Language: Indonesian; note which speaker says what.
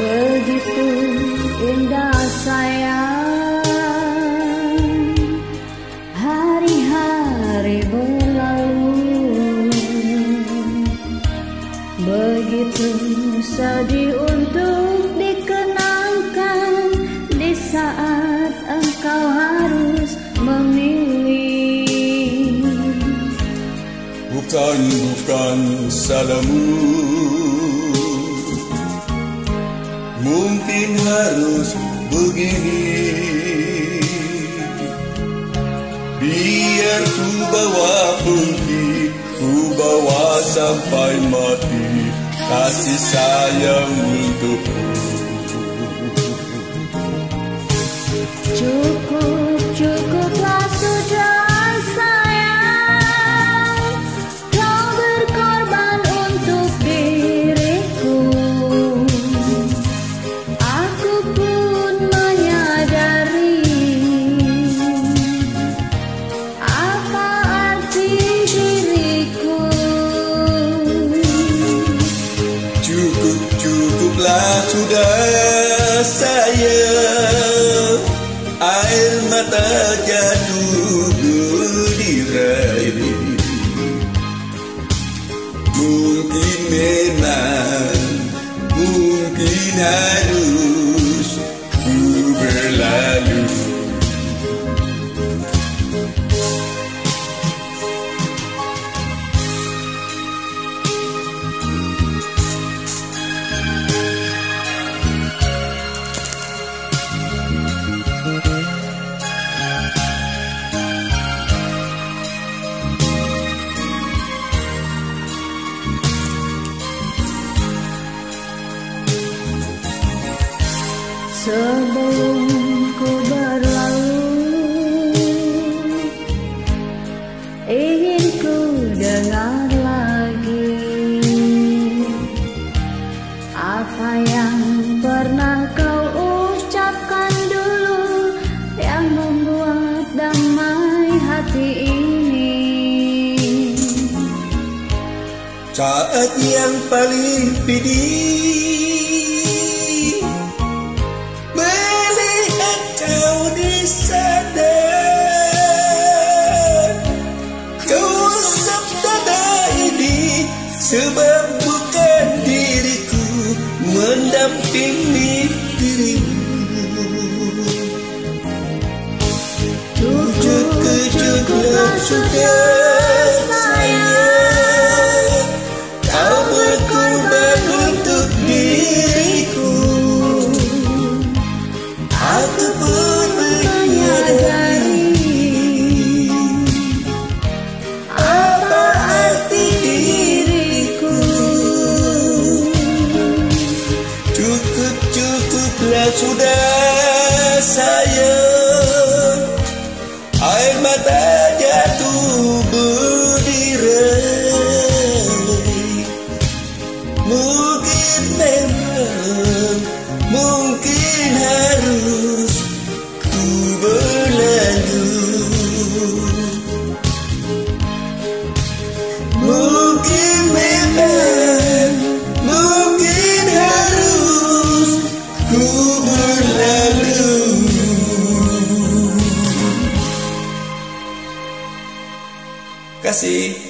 Speaker 1: Begitu indah sayang Hari-hari berlalu. Begitu sedih untuk dikenangkan Di saat engkau harus memilih.
Speaker 2: Bukan, bukan salahmu mungkin harus begini. Biar ku bawa pergi, ku bawa sampai mati. Kasih sayang untukku air mata jatuh berdirai mungkin memang mungkin harus ku berlalu
Speaker 1: Sebelum ku berlalu Ingin ku dengar lagi Apa yang pernah kau ucapkan dulu Yang membuat damai hati ini.
Speaker 2: Saat yang paling pedih Sebab bukan diriku mendampingi dirimu.
Speaker 1: Cukup-cukuplah sudah sayang Kau berkorban untuk diriku.
Speaker 2: Aku pun Mungkin memang Mungkin harus Ku berlalu. Mungkin memang Mungkin harus Ku berlalu. Kasih